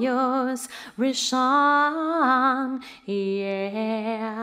yours, Rishon, yeah.